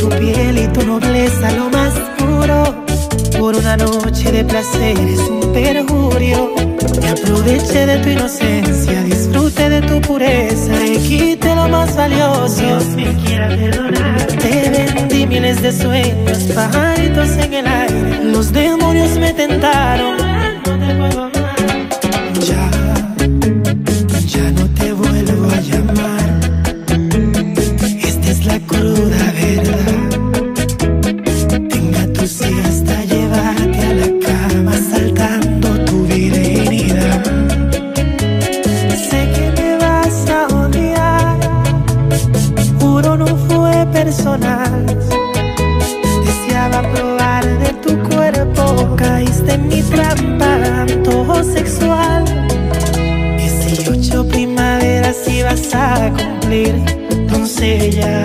tu piel y tu nobleza lo más puro. Por una noche de placer es un perjurio. Me aproveché de tu inocencia, disfrute de tu pureza y quite lo más valioso. Dios me quiera perdonar. Te vendí miles de sueños, pajaritos en el aire. Los demonios me tentaron. No fue personal. Deseaba probar de tu cuerpo, caíste en mi trampa, antojo sexual. 18 primaveras y vas a cumplir, doncella,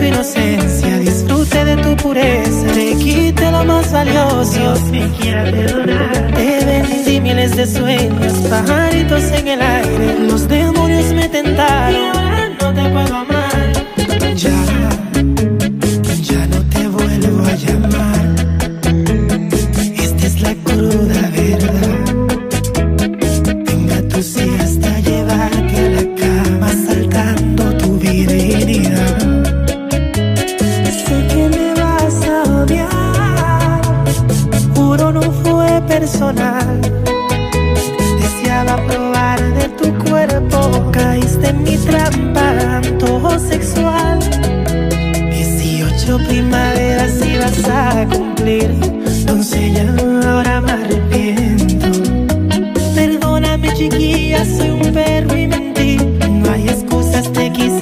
tu inocencia, disfrute de tu pureza, te quite lo más valioso. Dios me quiera perdonar. Te vendí miles de sueños, pajaritos en el aire. personal. Deseaba probar de tu cuerpo, caíste en mi trampa, antojo sexual. 18 primaveras ibas a cumplir, doncella, ahora me arrepiento. Perdóname, chiquilla, soy un perro y mentí. No hay excusas, te quise.